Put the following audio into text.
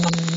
Mm-hmm.